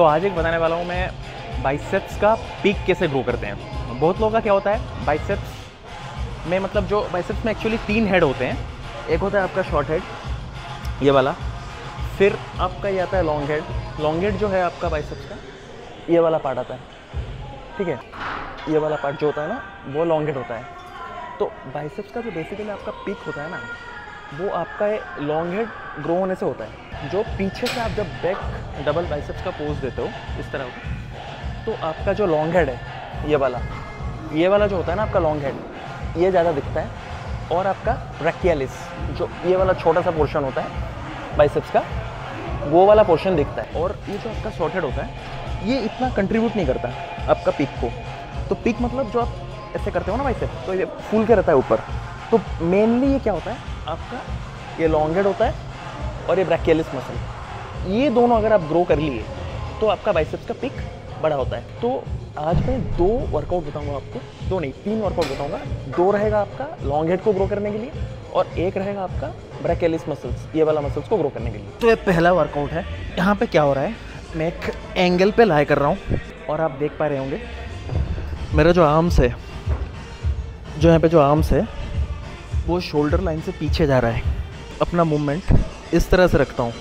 तो आज एक बताने वाला हूँ मैं बाइसेप्स का पीक कैसे ग्रो करते हैं। बहुत लोगों का क्या होता है बाइसेप्स में मतलब जो बाइसेप्स में एक्चुअली तीन हेड होते हैं, एक होता है आपका शॉर्ट हेड ये वाला, फिर आपका ये आता है लॉन्ग हेड लॉन्ग हेड जो है आपका बाइसेप्स का, ये वाला पार्ट आता है, ठीक है? ये वाला पार्ट जो होता है ना, वो लॉन्ग हेड होता है। तो बाइसेप्स का जो बेसिकली आपका पीक होता है ना, वो आपका लॉन्ग हेड ग्रो होने से होता है। जो पीछे से आप जब बैक डबल बाइसेप्स का पोज देते हो, इस तरह का तो आपका जो लॉन्ग हेड है, ये वाला ये वाला जो होता है ना आपका लॉन्ग हेड ये ज़्यादा दिखता है और आपका ब्रैकियालिस जो ये वाला छोटा सा पोर्शन होता है बाइसेप्स का, वो वाला पोर्शन दिखता है। और ये जो आपका शॉर्ट हेड होता है, ये इतना कंट्रीब्यूट नहीं करता आपका पिक को। तो पिक मतलब जो आप ऐसे करते हो ना बाइसेप तो ये फूल के रहता है ऊपर। तो मेनली ये क्या होता है, आपका ये लॉन्ग हेड होता है और ये ब्रैकियलिस मसल ये दोनों अगर आप ग्रो कर लिए तो आपका बाइसेप्स का पिक बड़ा होता है। तो आज मैं दो वर्कआउट बताऊँगा आपको। दो नहीं, तीन वर्कआउट बताऊँगा। दो रहेगा आपका लॉन्ग हेड को ग्रो करने के लिए और एक रहेगा आपका ब्रैकेलिस मसल्स ये वाला मसल्स को ग्रो करने के लिए। तो ये पहला वर्कआउट है। यहाँ पे क्या हो रहा है? मैं एक एंगल पे लाई कर रहा हूँ और आप देख पा रहे होंगे, मेरा जो आर्म्स है, जो यहाँ पे जो आर्म्स है, वो शोल्डर लाइन से पीछे जा रहा है। अपना मूवमेंट इस तरह से रखता हूँ।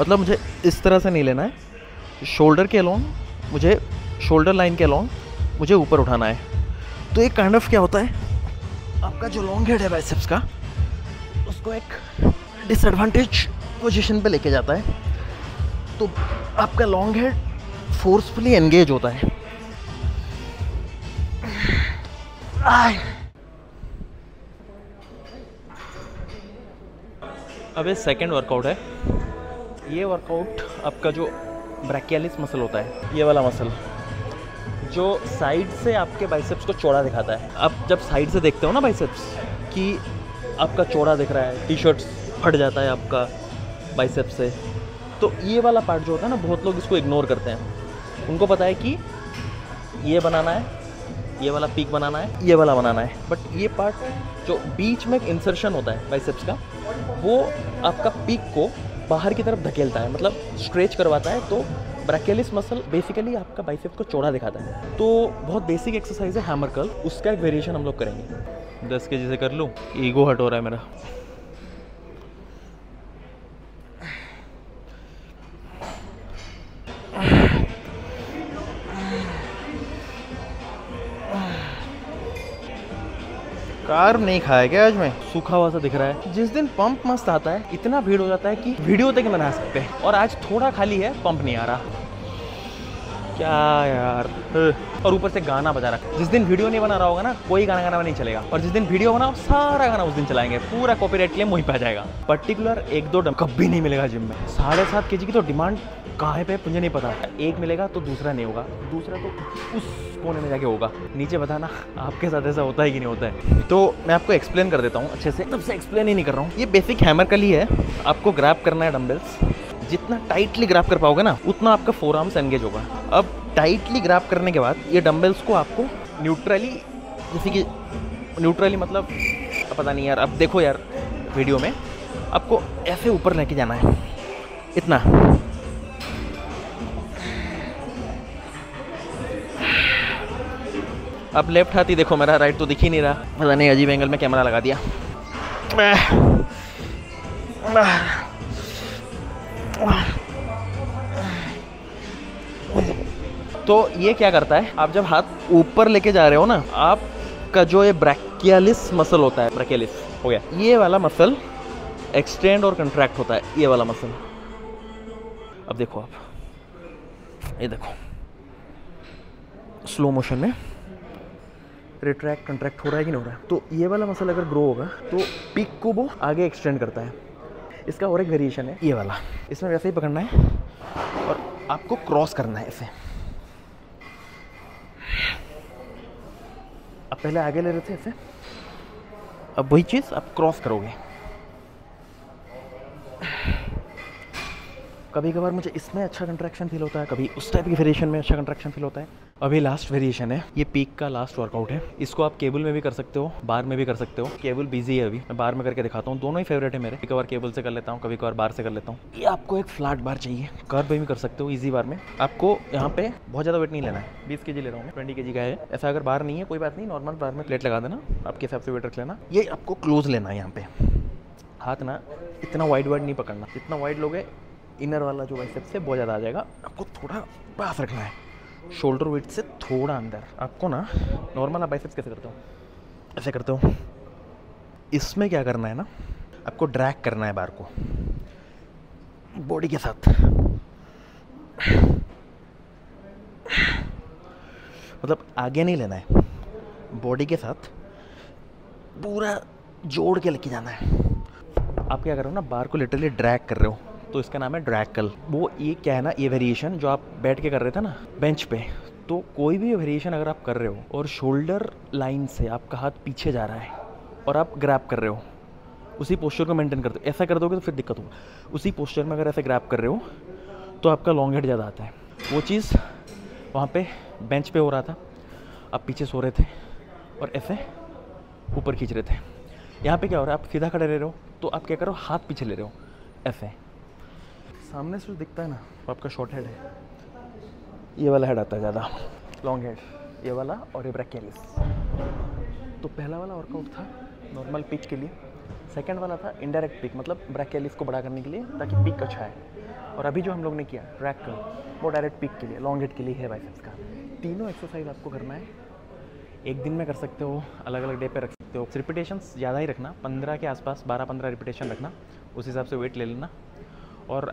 मतलब मुझे इस तरह से नहीं लेना है। शोल्डर के अलॉन्ग मुझे शोल्डर लाइन के अलॉन्ग मुझे ऊपर उठाना है। तो एक काइंड ऑफ़ क्या होता है? आपका जो लॉन्ग हेड है बाइसेप्स का, उसको एक डिसएडवांटेज पोजीशन पे लेके जाता है। तो आपका लॉन्ग हेड फोर्सफुली एंगेज होता है। अब ये सेकेंड वर्कआउट है। ये वर्कआउट आपका जो ब्रैकियालिस मसल होता है, ये वाला मसल जो साइड से आपके बाइसेप्स को चौड़ा दिखाता है। आप जब साइड से देखते हो ना बाइसेप्स कि आपका चौड़ा दिख रहा है टी शर्ट फट जाता है आपका बाइसेप्स से। तो ये वाला पार्ट जो होता है ना, बहुत लोग इसको इग्नोर करते हैं। उनको पता है कि ये बनाना है ये वाला पीक बनाना है, ये वाला बनाना है। बट ये पार्ट जो बीच में एक इंसर्शन होता है बाइसेप्स का, वो आपका पीक को बाहर की तरफ़ धकेलता है। मतलब स्ट्रेच करवाता है तो ब्रैकेलिस मसल बेसिकली आपका बाइसेप को चौड़ा दिखाता है। तो बहुत बेसिक एक्सरसाइज है हैमर कर्ल उसका एक वेरिएशन हम लोग करेंगे। दस के जी से कर लूँ ईगो हट हो रहा है मेरा। कार्ब नहीं खाया क्या आज मैं? सूखा हुआ सा दिख रहा है। जिस दिन पंप मस्त आता है इतना भीड़ हो जाता है कि वीडियो तक बना सकते। हैं और आज थोड़ा खाली है पंप नहीं आ रहा। क्या यार? और ऊपर से गाना बजा रहा जिस दिन वीडियो नहीं बना रहा होगा ना, कोई गाना गाना नहीं चलेगा। और जिस दिन वीडियो बनाओ, सारा गाना उस दिन चलाएँगे। पूरा कॉपीराइट क्लेम वहीं पे आ जाएगा। पर्टिकुलर एक दो डम कभी नहीं मिलेगा जिम में। साढ़े सात के की तो डिमांड कहाँ पे मुझे नहीं पता। एक मिलेगा तो दूसरा नहीं होगा। दूसरा तो उस कोने में जाके होगा। नीचे बताना, आपके साथ ऐसा होता है कि नहीं होता है? तो मैं आपको एक्सप्लेन कर देता हूँ अच्छे से। तब से एक्सप्लेन ही नहीं कर रहा हूँ। ये बेसिक हैमर का ही। है आपको ग्रैप करना है डम्बल्स जितना टाइटली ग्राफ कर पाओगे ना, उतना आपका फोर आर्म्स एंगेज होगा। अब टाइटली ग्राफ करने के बाद ये डम्बल्स को आपको न्यूट्रली जैसे कि न्यूट्रली मतलब पता नहीं यार, अब देखो यार वीडियो में, आपको ऐसे ऊपर लेके जाना है। इतना। अब लेफ़्ट हाथ ही देखो, मेरा राइट तो दिख ही नहीं रहा। पता नहीं, अजीब एंगल में कैमरा लगा दिया। तो ये क्या करता है? आप जब हाथ ऊपर लेके जा रहे हो ना, आपका जो ये ब्रैकियालिस मसल होता है, ब्रैकियालिस, हो गया, ये वाला मसल एक्सटेंड और कंट्रैक्ट होता है, ये वाला मसल। अब देखो आप, ये देखो स्लो मोशन में रिट्रैक्ट कंट्रैक्ट हो रहा है कि नहीं हो रहा है? तो ये वाला मसल अगर ग्रो होगा तो पिक को वो आगे एक्सटेंड करता है। इसका और एक वेरिएशन है। ये वाला। इसमें वैसे ही पकड़ना है और आपको क्रॉस करना है इसे। अब पहले आगे ले रहे थे इसे। अब वही चीज़ आप क्रॉस करोगे। कभी कभार मुझे इसमें अच्छा कंट्रैक्शन फील होता है, कभी उस टाइप की वेरिएशन में अच्छा कंट्रैक्शन फील होता है। अभी लास्ट वेरिएशन है, ये पीक का लास्ट वर्कआउट है। इसको आप केबल में भी कर सकते हो बार में भी कर सकते हो। केबल बिज़ी है अभी, मैं बार में करके दिखाता हूँ। दोनों ही फेवरेट है मेरे। कभी कभार केबल से कर लेता हूँ कभी कभार बार से कर लेता हूँ। ये आपको एक फ्लैट बार चाहिए। कर में भी कर सकते हो ईजी बार में। आपको यहाँ पे बहुत ज़्यादा वेट नहीं लेना है। बीस के ले रहा हूँ ट्वेंटी के का है। ऐसा अगर बार नहीं है, कोई बात नहीं नॉर्मल बार में प्लेट लगा देना। आपके हिसाब से वेट रख लेना। ये आपको क्लोज लेना है यहाँ पे। हाथ ना इतना वाइड वाइड नहीं पकड़ना। जितना वाइड लोगे इनर वाला जो बाइसेप्स है बहुत ज़्यादा आ जाएगा। आपको थोड़ा पास रखना है। शोल्डर वेट से थोड़ा अंदर। आपको ना नॉर्मल आप बाइसेप्स कैसे करते हो? ऐसे करते हो। इसमें क्या करना है ना, आपको ड्रैग करना है बार को। बॉडी के साथ। मतलब आगे नहीं लेना है। बॉडी के साथ पूरा जोड़ के लेके जाना है। आप क्या कर रहे हो ना, बार को लिटरली ड्रैग कर रहे हो। तो इसका नाम है ड्रैकल वो ये क्या है ना, ये वेरिएशन जो आप बैठ के कर रहे थे ना बेंच पे तो कोई भी वेरिएशन अगर आप कर रहे हो और शोल्डर लाइन से आपका हाथ पीछे जा रहा है और आप ग्रैप कर रहे हो, उसी पोस्चर को मेंटेन करते हो, ऐसा कर दोगे तो फिर दिक्कत होगा। उसी पोस्चर में अगर ऐसे ग्रैप कर रहे हो तो आपका लॉन्ग हेड ज़्यादा आता है। वो चीज़ वहाँ पे बेंच पे हो रहा था, आप पीछे सो रहे थे और ऐसे ऊपर खींच रहे थे। यहाँ पे क्या हो रहा है, आप सीधा खड़े रह रहे हो तो आप क्या करो हाथ पीछे ले रहे हो, ऐसे। सामने से दिखता है ना आपका शॉर्ट हेड है। ये वाला हेड आता है ज़्यादा। लॉन्ग हेड ये वाला और ये ब्रैकेलिस तो पहला वाला वर्कआउट था नॉर्मल पिच के लिए। सेकंड वाला था इनडायरेक्ट पिक मतलब ब्रैकेलिस को बड़ा करने के लिए ताकि पिक अच्छा है और अभी जो हम लोग ने किया ट्रैक कर वो डायरेक्ट पिक के लिए लॉन्ग हेड के लिए है बाइसेप्स का। तीनों एक्सरसाइज आपको करना है। एक दिन में कर सकते हो अलग अलग डे पे रख सकते हो। रिपीटेशन ज़्यादा ही रखना पंद्रह के आसपास बारह पंद्रह रिपीटेशन रखना। उस हिसाब से वेट ले लेना। और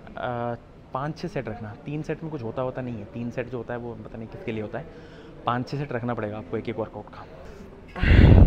पाँच छः सेट रखना। तीन सेट में कुछ होता होता नहीं है। तीन सेट जो होता है वो पता नहीं किसके लिए होता है। पाँच छः सेट रखना पड़ेगा आपको एक एक वर्कआउट का।